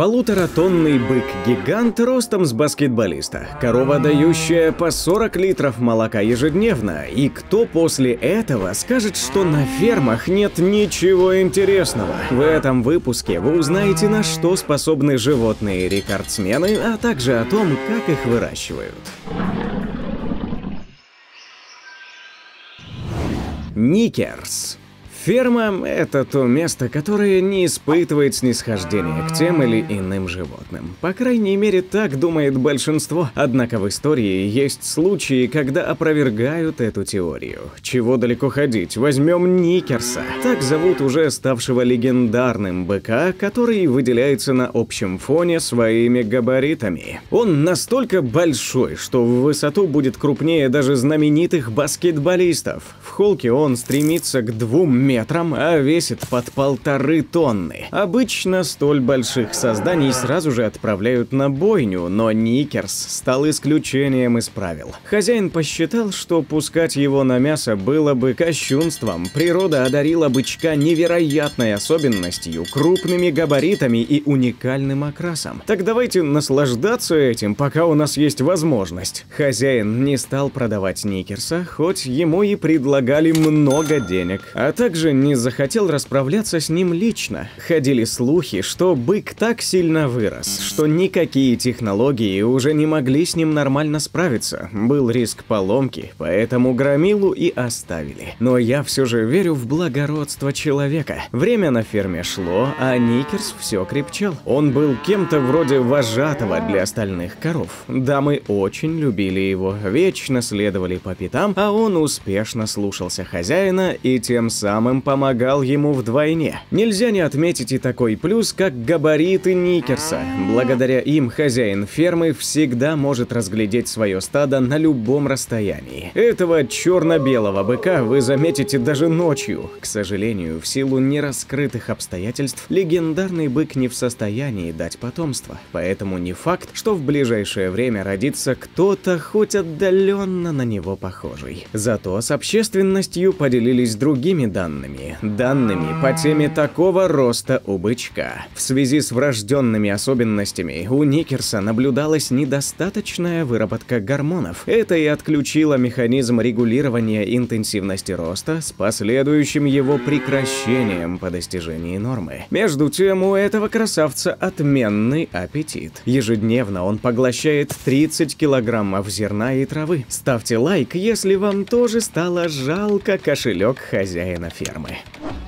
Полуторатонный бык-гигант ростом с баскетболиста, корова, дающая по 40 литров молока ежедневно, и кто после этого скажет, что на фермах нет ничего интересного? В этом выпуске вы узнаете, на что способны животные-рекордсмены, а также о том, как их выращивают. Никерс Ферма – это то место, которое не испытывает снисхождения к тем или иным животным. По крайней мере, так думает большинство. Однако в истории есть случаи, когда опровергают эту теорию. Чего далеко ходить, возьмем Никерса. Так зовут уже ставшего легендарным быка, который выделяется на общем фоне своими габаритами. Он настолько большой, что в высоту будет крупнее даже знаменитых баскетболистов. В холке он стремится к двум метром, а весит под полторы тонны. Обычно столь больших созданий сразу же отправляют на бойню, но Никерс стал исключением из правил. Хозяин посчитал, что пускать его на мясо было бы кощунством. Природа одарила бычка невероятной особенностью, крупными габаритами и уникальным окрасом. Так давайте наслаждаться этим, пока у нас есть возможность. Хозяин не стал продавать Никерса, хоть ему и предлагали много денег, а также также не захотел расправляться с ним лично. Ходили слухи, что бык так сильно вырос, что никакие технологии уже не могли с ним нормально справиться. Был риск поломки, поэтому громилу и оставили. Но я все же верю в благородство человека. Время на ферме шло, а Никерс все крепчал. Он был кем-то вроде вожатого для остальных коров. Дамы очень любили его, вечно следовали по пятам, а он успешно слушался хозяина и тем самым самым помогал ему вдвойне. Нельзя не отметить и такой плюс, как габариты Никерса. Благодаря им хозяин фермы всегда может разглядеть свое стадо на любом расстоянии. Этого черно-белого быка вы заметите даже ночью. К сожалению, в силу нераскрытых обстоятельств, легендарный бык не в состоянии дать потомство. Поэтому не факт, что в ближайшее время родится кто-то хоть отдаленно на него похожий. Зато с общественностью поделились другими данными данными. Данными по теме такого роста у бычка. В связи с врожденными особенностями у Никерса наблюдалась недостаточная выработка гормонов. Это и отключило механизм регулирования интенсивности роста с последующим его прекращением по достижении нормы. Между тем, у этого красавца отменный аппетит. Ежедневно он поглощает 30 килограммов зерна и травы. Ставьте лайк, если вам тоже стало жалко кошелек хозяина фермы фермы.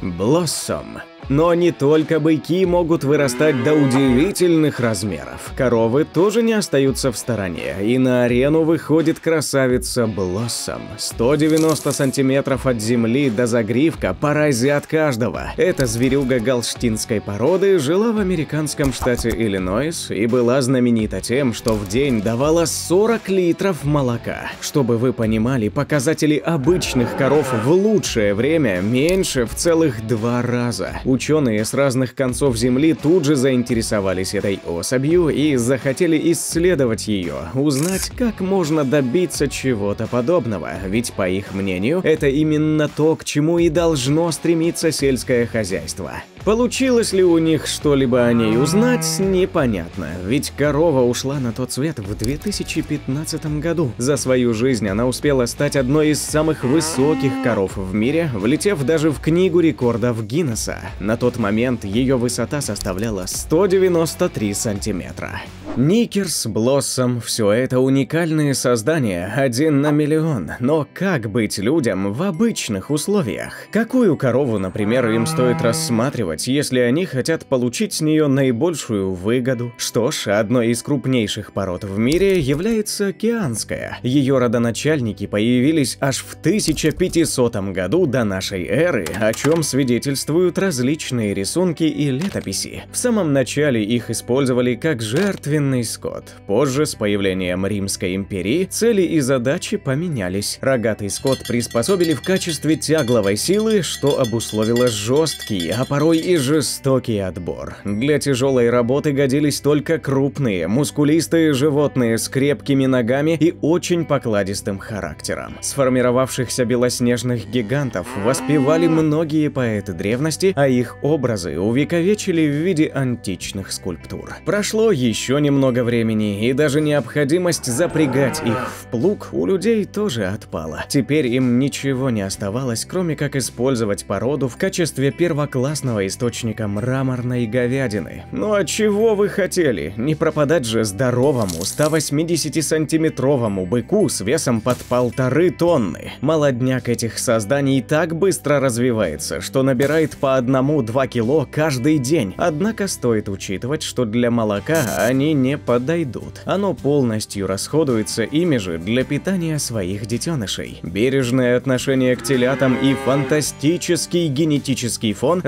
Блоссом но не только быки могут вырастать до удивительных размеров. Коровы тоже не остаются в стороне, и на арену выходит красавица Блоссом. 190 сантиметров от земли до загривка поразят каждого. Эта зверюга галштинской породы жила в американском штате Иллинойс и была знаменита тем, что в день давала 40 литров молока. Чтобы вы понимали, показатели обычных коров в лучшее время меньше в целых два раза. Ученые с разных концов Земли тут же заинтересовались этой особью и захотели исследовать ее, узнать, как можно добиться чего-то подобного, ведь, по их мнению, это именно то, к чему и должно стремиться сельское хозяйство. Получилось ли у них что-либо о ней узнать, непонятно, ведь корова ушла на тот свет в 2015 году. За свою жизнь она успела стать одной из самых высоких коров в мире, влетев даже в книгу рекордов Гиннесса. На тот момент ее высота составляла 193 сантиметра. Никерс, Блоссом – все это уникальные создания, один на миллион. Но как быть людям в обычных условиях? Какую корову, например, им стоит рассматривать, если они хотят получить с нее наибольшую выгоду? Что ж, одной из крупнейших пород в мире является океанская. Ее родоначальники появились аж в 1500 году до нашей эры, о чем свидетельствуют различные рисунки и летописи. В самом начале их использовали как жертвенные умеренный скот. Позже, с появлением Римской империи, цели и задачи поменялись. Рогатый скот приспособили в качестве тягловой силы, что обусловило жесткий, а порой и жестокий отбор. Для тяжелой работы годились только крупные, мускулистые животные с крепкими ногами и очень покладистым характером. Сформировавшихся белоснежных гигантов воспевали многие поэты древности, а их образы увековечили в виде античных скульптур. Прошло еще немного времени, и даже необходимость запрягать их в плуг у людей тоже отпала. Теперь им ничего не оставалось, кроме как использовать породу в качестве первоклассного источника мраморной говядины. Ну а чего вы хотели? Не пропадать же здоровому 180-сантиметровому быку с весом под полторы тонны. Молодняк этих созданий так быстро развивается, что набирает по одному-два кило каждый день. Однако стоит учитывать, что для молока они не подойдут. Оно полностью расходуется ими же для питания своих детенышей. Бережное отношение к телятам и фантастический генетический фон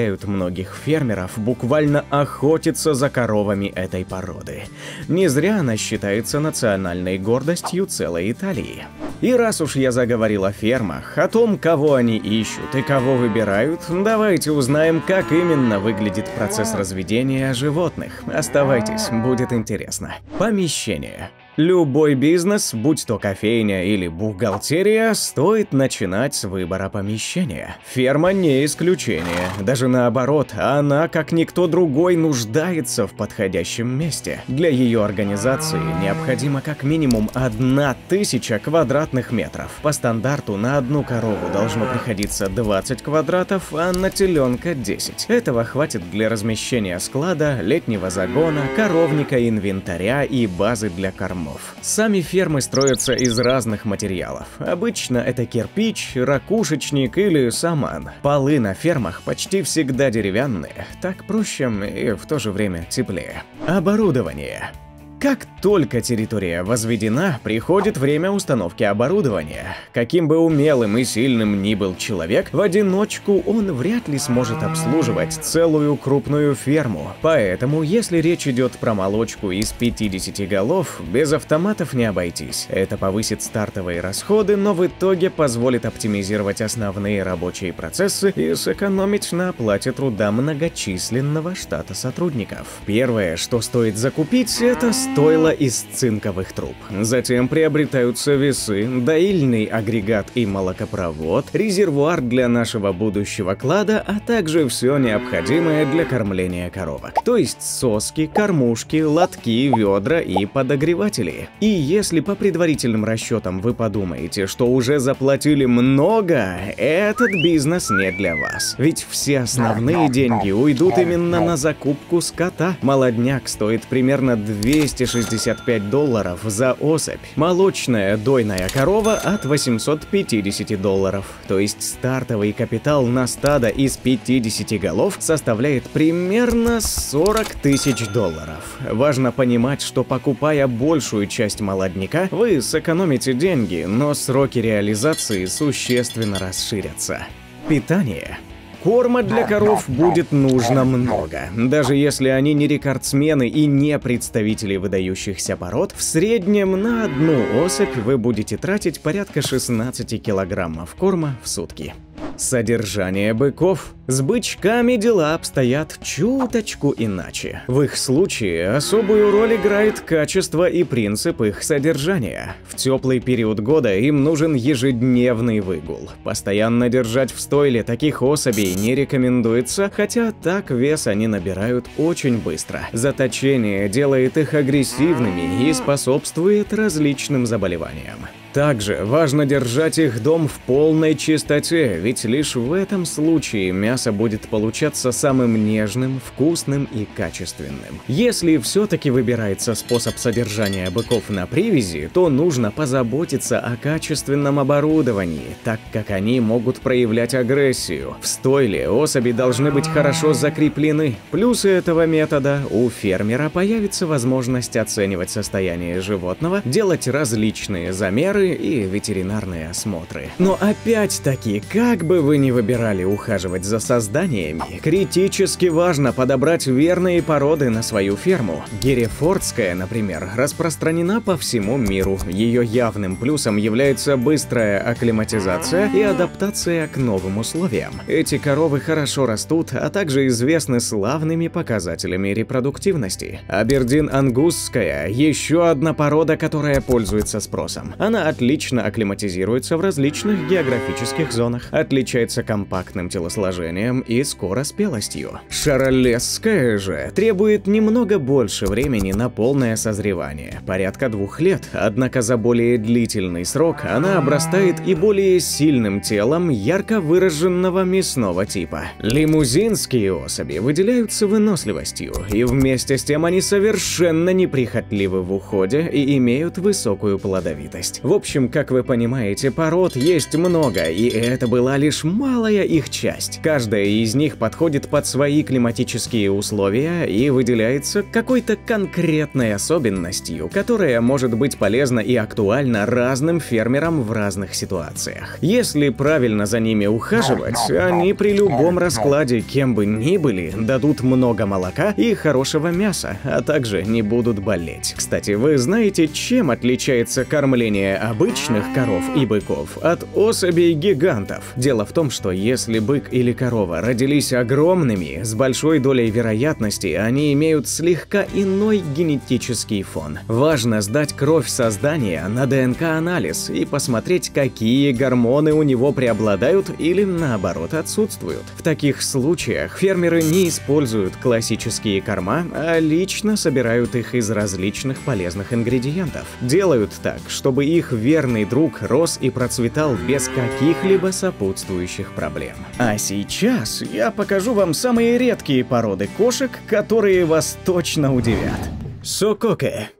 заставляют многих фермеров буквально охотиться за коровами этой породы. Не зря она считается национальной гордостью целой Италии. И раз уж я заговорил о фермах, о том, кого они ищут и кого выбирают, давайте узнаем, как именно выглядит процесс разведения животных. Оставайтесь, будет интересно. Помещение. Любой бизнес, будь то кофейня или бухгалтерия, стоит начинать с выбора помещения. Ферма не исключение. Даже наоборот, она, как никто другой, нуждается в подходящем месте. Для ее организации необходимо как минимум одна тысяча квадратных метров. По стандарту на одну корову должно приходиться 20 квадратов, а на теленка 10. Этого хватит для размещения склада, летнего загона, коровника, инвентаря и базы для кормов домов. Сами фермы строятся из разных материалов. Обычно это кирпич, ракушечник или саман. Полы на фермах почти всегда деревянные, так проще и в то же время теплее. Оборудование. Как только территория возведена, приходит время установки оборудования. Каким бы умелым и сильным ни был человек, в одиночку он вряд ли сможет обслуживать целую крупную ферму. Поэтому, если речь идет про молочку из 50 голов, без автоматов не обойтись. Это повысит стартовые расходы, но в итоге позволит оптимизировать основные рабочие процессы и сэкономить на оплате труда многочисленного штата сотрудников. Первое, что стоит закупить, это стойло из цинковых труб. Затем приобретаются весы, доильный агрегат и молокопровод, резервуар для нашего будущего клада, а также все необходимое для кормления коровок. То есть соски, кормушки, лотки, ведра и подогреватели. И если по предварительным расчетам вы подумаете, что уже заплатили много, этот бизнес не для вас. Ведь все основные деньги уйдут именно на закупку скота. Молодняк стоит примерно 200 265 долларов за особь. Молочная дойная корова от 850 долларов. То есть стартовый капитал на стадо из 50 голов составляет примерно 40 тысяч долларов. Важно понимать, что покупая большую часть молодняка, вы сэкономите деньги, но сроки реализации существенно расширятся. Питание. Корма для коров будет нужно много. Даже если они не рекордсмены и не представители выдающихся пород, в среднем на одну особь вы будете тратить порядка 16 килограммов корма в сутки. Содержание быков. С бычками дела обстоят чуточку иначе. В их случае особую роль играет качество и принцип их содержания. В теплый период года им нужен ежедневный выгул. Постоянно держать в стойле таких особей не рекомендуется, хотя так вес они набирают очень быстро. Заточение делает их агрессивными и способствует различным заболеваниям. Также важно держать их дом в полной чистоте, ведь лишь в этом случае мясо будет получаться самым нежным, вкусным и качественным. Если все-таки выбирается способ содержания быков на привязи, то нужно позаботиться о качественном оборудовании, так как они могут проявлять агрессию. В стойле особи должны быть хорошо закреплены. Плюсы этого метода – у фермера появится возможность оценивать состояние животного, делать различные замеры, и ветеринарные осмотры. Но опять-таки, как бы вы ни выбирали ухаживать за созданиями, критически важно подобрать верные породы на свою ферму. Герефордская, например, распространена по всему миру. Ее явным плюсом является быстрая акклиматизация и адаптация к новым условиям. Эти коровы хорошо растут, а также известны славными показателями репродуктивности. Абердин-ангусская – еще одна порода, которая пользуется спросом. Она отлично акклиматизируется в различных географических зонах, отличается компактным телосложением и скороспелостью. Шаролесская же требует немного больше времени на полное созревание, порядка двух лет, однако за более длительный срок она обрастает и более сильным телом ярко выраженного мясного типа. Лимузинские особи выделяются выносливостью, и вместе с тем они совершенно неприхотливы в уходе и имеют высокую плодовитость. В общем, как вы понимаете, пород есть много, и это была лишь малая их часть. Каждая из них подходит под свои климатические условия и выделяется какой-то конкретной особенностью, которая может быть полезна и актуальна разным фермерам в разных ситуациях. Если правильно за ними ухаживать, они при любом раскладе, кем бы ни были, дадут много молока и хорошего мяса, а также не будут болеть. Кстати, вы знаете, чем отличается кормление обычных коров и быков от особей гигантов? Дело в том, что если бык или корова родились огромными, с большой долей вероятности они имеют слегка иной генетический фон. Важно сдать кровь создания на ДНК-анализ и посмотреть, какие гормоны у него преобладают или наоборот отсутствуют. В таких случаях фермеры не используют классические корма, а лично собирают их из различных полезных ингредиентов. Делают так, чтобы их верный друг рос и процветал без каких-либо сопутствующих проблем. А сейчас я покажу вам самые редкие породы кошек, которые вас точно удивят. Сококе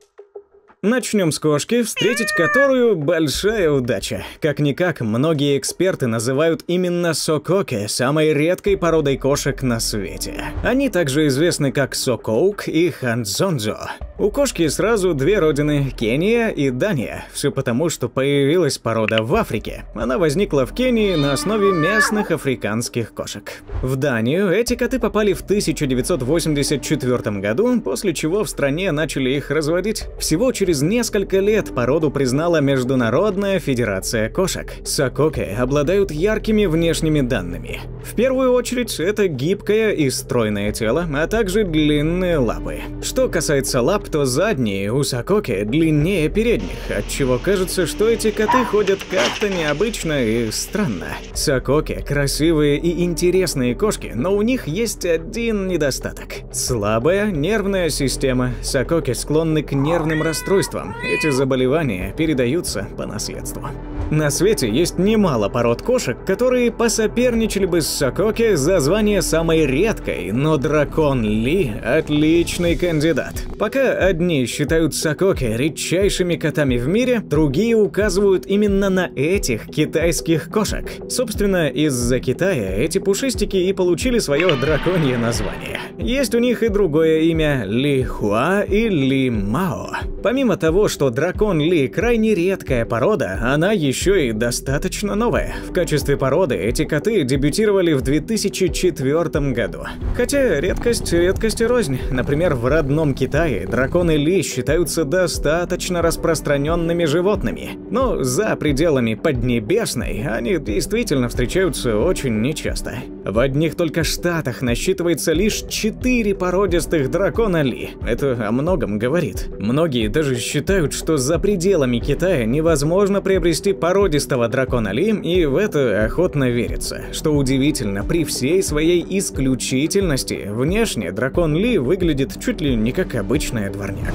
Начнем с кошки, встретить которую большая удача. Как-никак, многие эксперты называют именно сококе самой редкой породой кошек на свете. Они также известны как сокоук и ханзонзо. У кошки сразу две родины – Кения и Дания. Все потому, что появилась порода в Африке. Она возникла в Кении на основе местных африканских кошек. В Данию эти коты попали в 1984 году, после чего в стране начали их разводить. Всего через Через несколько лет породу признала Международная Федерация Кошек. Сококе обладают яркими внешними данными. В первую очередь, это гибкое и стройное тело, а также длинные лапы. Что касается лап, то задние у Сококе длиннее передних, отчего кажется, что эти коты ходят как-то необычно и странно. Сококе – красивые и интересные кошки, но у них есть один недостаток. Слабая нервная система. Сококе склонны к нервным расстройствам. Эти заболевания передаются по наследству. На свете есть немало пород кошек, которые посоперничали бы с Сококе за звание самой редкой, но дракон Ли – отличный кандидат. Пока одни считают Сококе редчайшими котами в мире, другие указывают именно на этих китайских кошек. Собственно, из-за Китая эти пушистики и получили свое драконье название. Есть у них и другое имя – Ли Хуа и Ли Мао. Помимо того, что дракон Ли крайне редкая порода, она еще и достаточно новая. В качестве породы эти коты дебютировали в 2004 году. Хотя редкость редкости рознь. Например, в родном Китае драконы Ли считаются достаточно распространенными животными. Но за пределами Поднебесной они действительно встречаются очень нечасто. В одних только штатах насчитывается лишь 4 породистых дракона Ли. Это о многом говорит. Многие даже считают, что за пределами Китая невозможно приобрести породистого дракона Ли, и в это охотно верится. Что удивительно, при всей своей исключительности, внешне дракон Ли выглядит чуть ли не как обычная дворняга.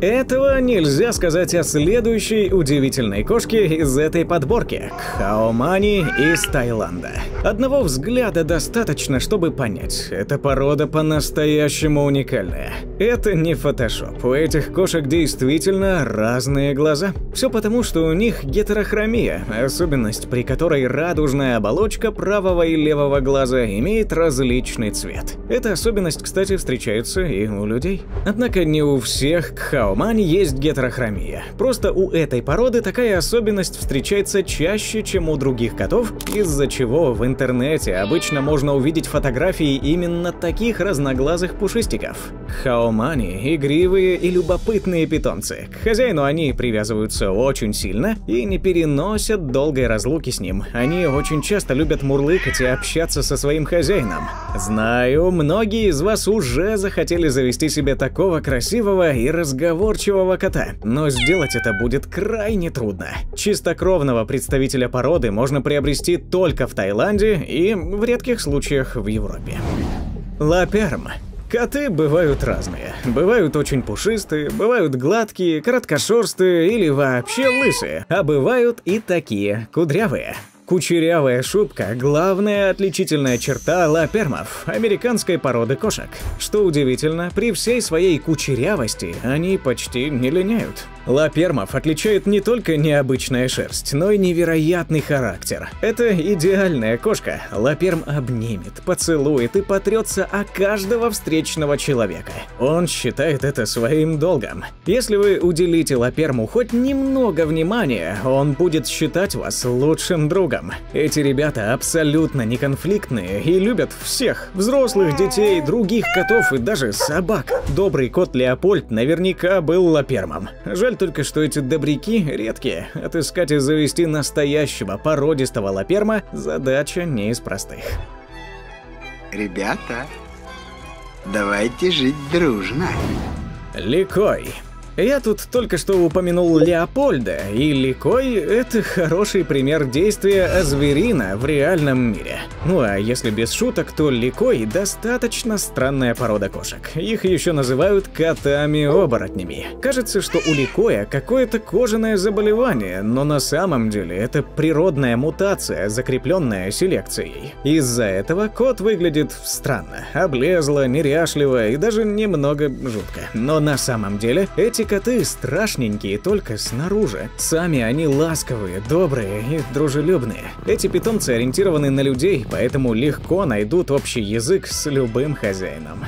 Этого нельзя сказать о следующей удивительной кошке из этой подборки – Кхаомани из Таиланда. Одного взгляда достаточно, чтобы понять, эта порода по-настоящему уникальная. Это не фотошоп, у этих кошек действительно разные глаза. Все потому, что у них гетерохромия, особенность, при которой радужная оболочка правого и левого глаза имеет различный цвет. Эта особенность, кстати, встречается и у людей. Однако не у всех хаомани есть гетерохромия. Просто у этой породы такая особенность встречается чаще, чем у других котов, из-за чего в интернете обычно можно увидеть фотографии именно таких разноглазых пушистиков. Хаомани – игривые и любопытные питомцы. К хозяину они привязываются очень сильно и не переносят долгой разлуки с ним. Они очень часто любят мурлыкать и общаться со своим хозяином. Знаю, многие из вас уже захотели завести себе такого красивого и разговорчивого кота, но сделать это будет крайне трудно. Чистокровного представителя породы можно приобрести только в Таиланде и в редких случаях в Европе. Лаперм Коты бывают разные. Бывают очень пушистые, бывают гладкие, короткошерстые или вообще лысые. А бывают и такие, кудрявые. Кучерявая шубка – главная отличительная черта лапермов, американской породы кошек. Что удивительно, при всей своей кучерявости они почти не линяют. Лапермов отличает не только необычная шерсть, но и невероятный характер. Это идеальная кошка. Лаперм обнимет, поцелует и потрется о каждого встречного человека. Он считает это своим долгом. Если вы уделите Лаперму хоть немного внимания, он будет считать вас лучшим другом. Эти ребята абсолютно неконфликтные и любят всех – взрослых, детей, других котов и даже собак. Добрый кот Леопольд наверняка был Лапермом. Жаль только, что эти добряки редкие. Отыскать и завести настоящего породистого лаперма – задача не из простых. Ребята, давайте жить дружно. Ликой. Я тут только что упомянул Леопольда, и Ликой – это хороший пример действия зверина в реальном мире. Ну а если без шуток, то Ликой – достаточно странная порода кошек. Их еще называют котами-оборотнями. Кажется, что у Ликоя какое-то кожаное заболевание, но на самом деле это природная мутация, закрепленная селекцией. Из-за этого кот выглядит странно, облезло, неряшливо и даже немного жутко. Но на самом деле эти эти коты страшненькие только снаружи. Сами они ласковые, добрые и дружелюбные. Эти питомцы ориентированы на людей, поэтому легко найдут общий язык с любым хозяином.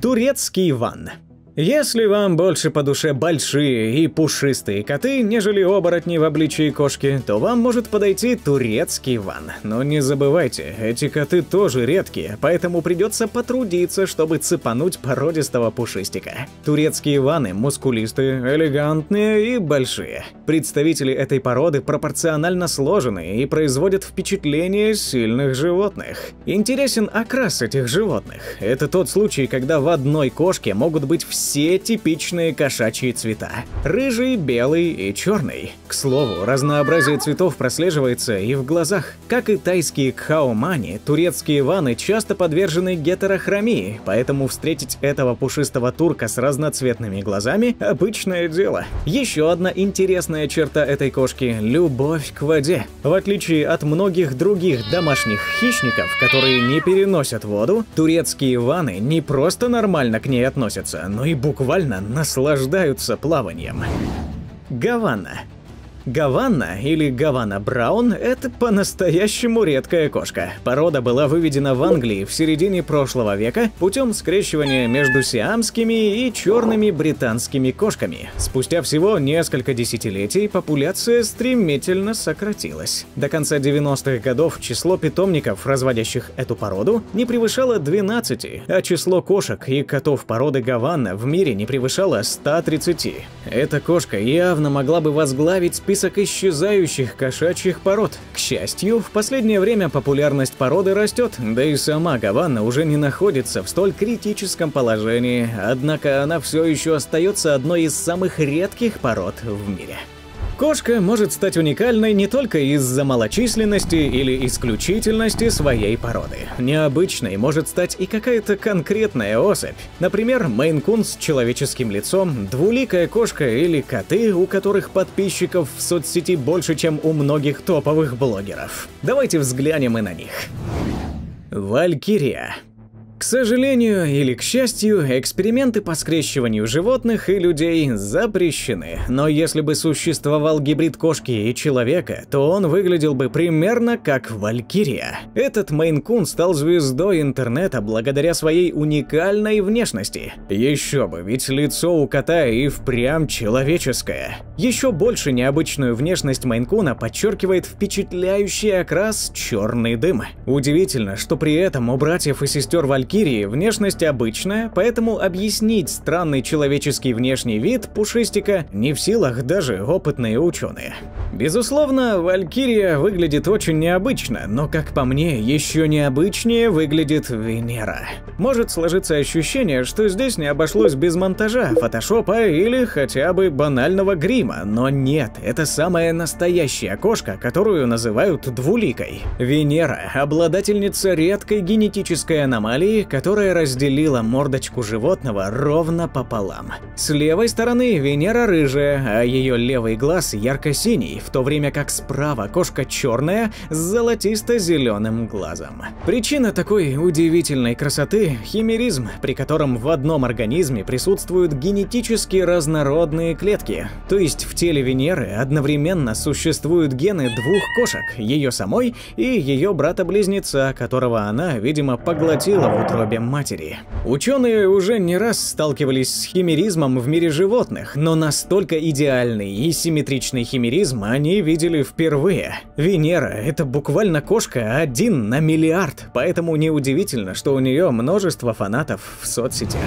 Турецкий ван. Если вам больше по душе большие и пушистые коты, нежели оборотни в обличии кошки, то вам может подойти турецкий ван. Но не забывайте, эти коты тоже редкие, поэтому придется потрудиться, чтобы цепануть породистого пушистика. Турецкие ваны мускулистые, элегантные и большие. Представители этой породы пропорционально сложенные и производят впечатление сильных животных. Интересен окрас этих животных. Это тот случай, когда в одной кошке могут быть все все типичные кошачьи цвета – рыжий, белый и черный. К слову, разнообразие цветов прослеживается и в глазах. Как и тайские кхаомани, турецкие ваны часто подвержены гетерохромии, поэтому встретить этого пушистого турка с разноцветными глазами – обычное дело. Еще одна интересная черта этой кошки – любовь к воде. В отличие от многих других домашних хищников, которые не переносят воду, турецкие ваны не просто нормально к ней относятся, но и буквально наслаждаются плаванием. Гавана Гаванна или Гавана Браун – это по-настоящему редкая кошка. Порода была выведена в Англии в середине прошлого века путем скрещивания между сиамскими и черными британскими кошками. Спустя всего несколько десятилетий популяция стремительно сократилась. До конца 90-х годов число питомников, разводящих эту породу, не превышало 12, а число кошек и котов породы Гаванна в мире не превышало 130. Эта кошка явно могла бы возглавить список список исчезающих кошачьих пород. К счастью, в последнее время популярность породы растет, да и сама Гаванна уже не находится в столь критическом положении, однако она все еще остается одной из самых редких пород в мире. Кошка может стать уникальной не только из-за малочисленности или исключительности своей породы. Необычной может стать и какая-то конкретная особь. Например, мейн-кун с человеческим лицом, двуликая кошка или коты, у которых подписчиков в соцсети больше, чем у многих топовых блогеров. Давайте взглянем и на них. Валькирия К сожалению или к счастью, эксперименты по скрещиванию животных и людей запрещены. Но если бы существовал гибрид кошки и человека, то он выглядел бы примерно как Валькирия. Этот Мейн-кун стал звездой интернета благодаря своей уникальной внешности. Еще бы, ведь лицо у кота и впрямь человеческое. Еще больше необычную внешность Мейн-куна подчеркивает впечатляющий окрас черный дым. Удивительно, что при этом у братьев и сестер Валькирии Валькирии внешность обычная, поэтому объяснить странный человеческий внешний вид Пушистика не в силах даже опытные ученые. Безусловно, Валькирия выглядит очень необычно, но, как по мне, еще необычнее выглядит Венера. Может сложиться ощущение, что здесь не обошлось без монтажа, фотошопа или хотя бы банального грима, но нет, это самая настоящая кошка, которую называют двуликой. Венера – обладательница редкой генетической аномалии, которая разделила мордочку животного ровно пополам. С левой стороны Венера рыжая, а ее левый глаз ярко-синий, в то время как справа кошка черная с золотисто-зеленым глазом. Причина такой удивительной красоты – химеризм, при котором в одном организме присутствуют генетически разнородные клетки. То есть в теле Венеры одновременно существуют гены двух кошек – ее самой и ее брата-близнеца, которого она, видимо, поглотила в утробе матери. Ученые уже не раз сталкивались с химеризмом в мире животных, но настолько идеальный и симметричный химеризм они видели впервые. Венера – это буквально кошка один на миллиард, поэтому неудивительно, что у нее множество фанатов в соцсетях.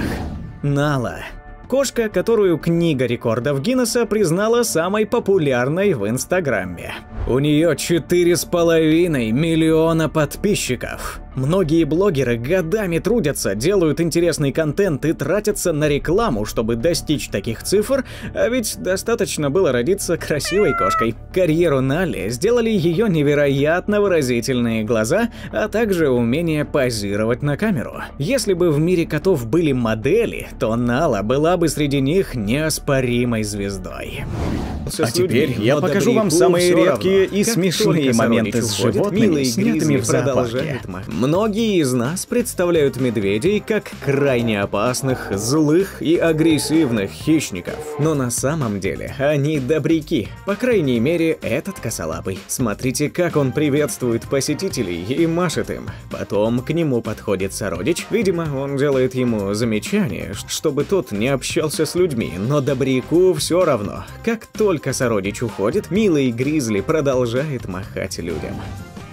Нала Кошка, которую книга рекордов Гиннесса признала самой популярной в Инстаграме. У нее 4,5 миллиона подписчиков. Многие блогеры годами трудятся, делают интересный контент и тратятся на рекламу, чтобы достичь таких цифр, а ведь достаточно было родиться красивой кошкой. Карьеру Нали сделали ее невероятно выразительные глаза, а также умение позировать на камеру. Если бы в мире котов были модели, то Нала была бы среди них неоспоримой звездой. А теперь я покажу вам самые редкие и смешные моменты с животными, снятыми в зоопарке. Многие из нас представляют медведей как крайне опасных, злых и агрессивных хищников. Но на самом деле они добряки, по крайней мере этот косолапый. Смотрите, как он приветствует посетителей и машет им. Потом к нему подходит сородич, видимо, он делает ему замечание, чтобы тот не общался с людьми, но добряку все равно. Как только сородич уходит, милый Гризли продолжает махать людям.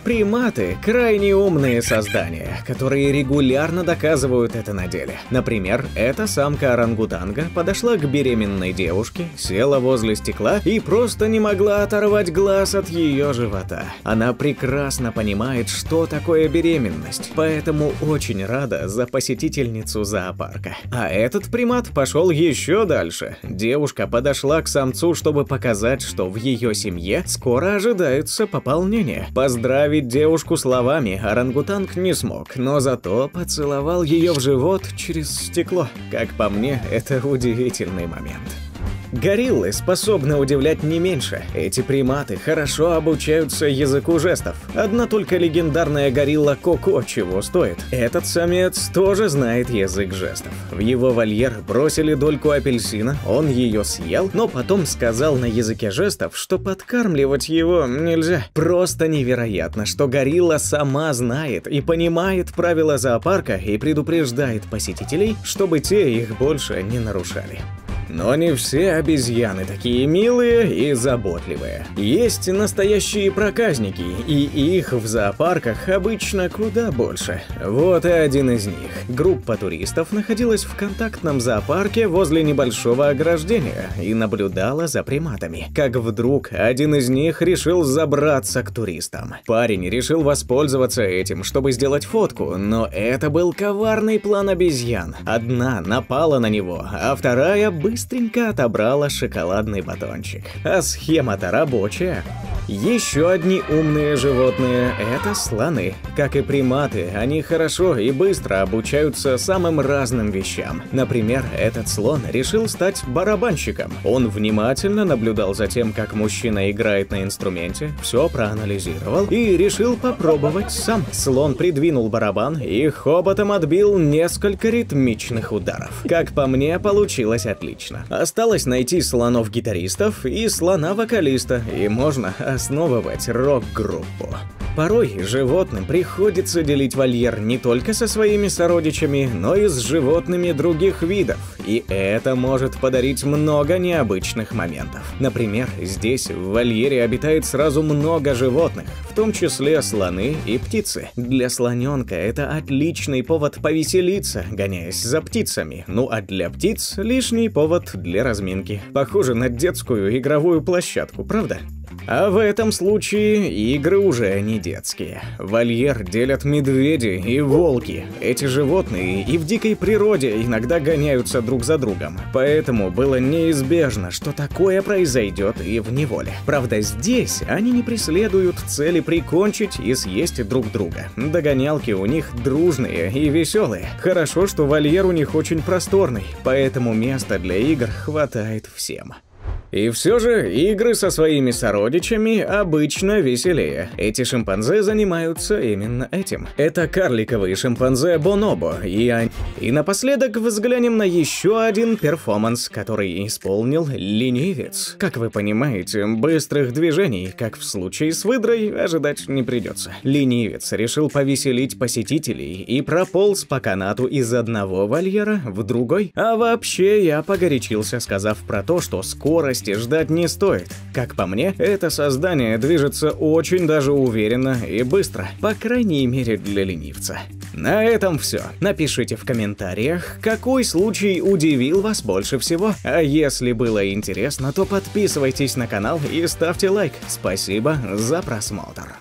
Приматы – крайне умные создания, которые регулярно доказывают это на деле. Например, эта самка орангутанга подошла к беременной девушке, села возле стекла и просто не могла оторвать глаз от ее живота. Она прекрасно понимает, что такое беременность, поэтому очень рада за посетительницу зоопарка. А этот примат пошел еще дальше. Девушка подошла к самцу, чтобы показать, что в ее семье скоро ожидается пополнение. Поздравить Поздравить девушку словами орангутанг не смог, но зато поцеловал ее в живот через стекло. Как по мне, это удивительный момент. Гориллы способны удивлять не меньше. Эти приматы хорошо обучаются языку жестов. Одна только легендарная горилла Коко чего стоит. Этот самец тоже знает язык жестов. В его вольер бросили дольку апельсина, он ее съел, но потом сказал на языке жестов, что подкармливать его нельзя. Просто невероятно, что горилла сама знает и понимает правила зоопарка и предупреждает посетителей, чтобы те их больше не нарушали. Но не все обезьяны такие милые и заботливые. Есть настоящие проказники, и их в зоопарках обычно куда больше. Вот и один из них. Группа туристов находилась в контактном зоопарке возле небольшого ограждения и наблюдала за приматами. Как вдруг один из них решил забраться к туристам. Парень решил воспользоваться этим, чтобы сделать фотку, но это был коварный план обезьян. Одна напала на него, а вторая быстро быстренько отобрала шоколадный батончик. А схема-то рабочая. Еще одни умные животные – это слоны. Как и приматы, они хорошо и быстро обучаются самым разным вещам. Например, этот слон решил стать барабанщиком. Он внимательно наблюдал за тем, как мужчина играет на инструменте, все проанализировал и решил попробовать сам. Слон придвинул барабан и хоботом отбил несколько ритмичных ударов. Как по мне, получилось отлично. Осталось найти слонов-гитаристов и слона-вокалиста, и можно основывать рок-группу. Порой животным приходится делить вольер не только со своими сородичами, но и с животными других видов, и это может подарить много необычных моментов. Например, здесь в вольере обитает сразу много животных, в том числе слоны и птицы. Для слоненка это отличный повод повеселиться, гоняясь за птицами, ну а для птиц лишний повод для разминки. Похоже на детскую игровую площадку, правда? А в этом случае игры уже не детские. Вольер делят медведи и волки. Эти животные и в дикой природе иногда гоняются друг за другом. Поэтому было неизбежно, что такое произойдет и в неволе. Правда, здесь они не преследуют цели прикончить и съесть друг друга. Догонялки у них дружные и веселые. Хорошо, что вольер у них очень просторный, поэтому места для игр хватает всем. И все же игры со своими сородичами обычно веселее. Эти шимпанзе занимаются именно этим. Это карликовые шимпанзе Бонобо, и они... И напоследок взглянем на еще один перформанс, который исполнил ленивец. Как вы понимаете, быстрых движений, как в случае с выдрой, ожидать не придется. Ленивец решил повеселить посетителей и прополз по канату из одного вольера в другой. А вообще я погорячился, сказав про то, что скорость скорости ждать не стоит. Как по мне, это создание движется очень даже уверенно и быстро, по крайней мере для ленивца. На этом все. Напишите в комментариях, какой случай удивил вас больше всего. А если было интересно, то подписывайтесь на канал и ставьте лайк. Спасибо за просмотр.